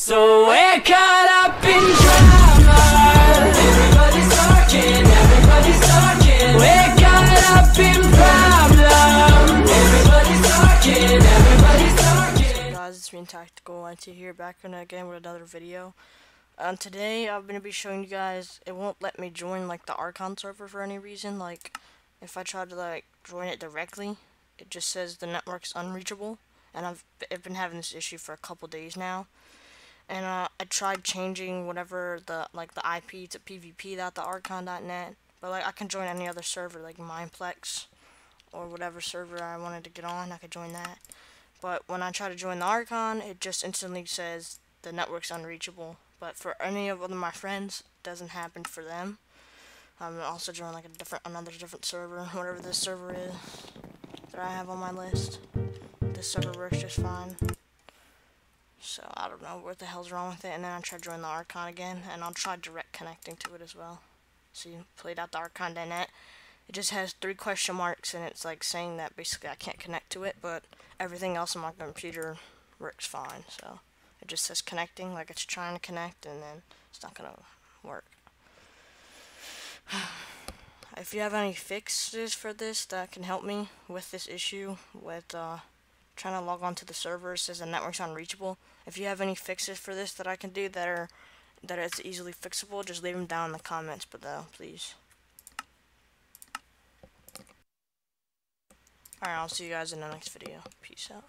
So we're caught up in drama. Everybody's talking, everybody's talking. We're caught up in problem. Everybody's talking, everybody's talking. guys, it's me Tactical IT here, back in again with another video. Um, today I'm gonna be showing you guys. It won't let me join like the Archon server for any reason. Like, if I try to like join it directly, it just says the network's unreachable, and I've I've been having this issue for a couple days now. And uh, I tried changing whatever the like the IP to PvP.thearchon.net, but like I can join any other server like Mineplex or whatever server I wanted to get on. I could join that. But when I try to join the Archon, it just instantly says the network's unreachable. But for any of my friends, it doesn't happen for them. I'm also join like a different, another different server, whatever this server is that I have on my list. This server works just fine. So I don't know what the hell's wrong with it. And then I try to join the Archon again, and I'll try direct connecting to it as well. So you played out the Archon.net. It just has three question marks, and it's like saying that basically I can't connect to it, but everything else on my computer works fine. So it just says connecting, like it's trying to connect, and then it's not gonna work. if you have any fixes for this that can help me with this issue with uh, trying to log on to the server, says the network's unreachable. If you have any fixes for this that I can do that are that is easily fixable, just leave them down in the comments below, please. Alright, I'll see you guys in the next video. Peace out.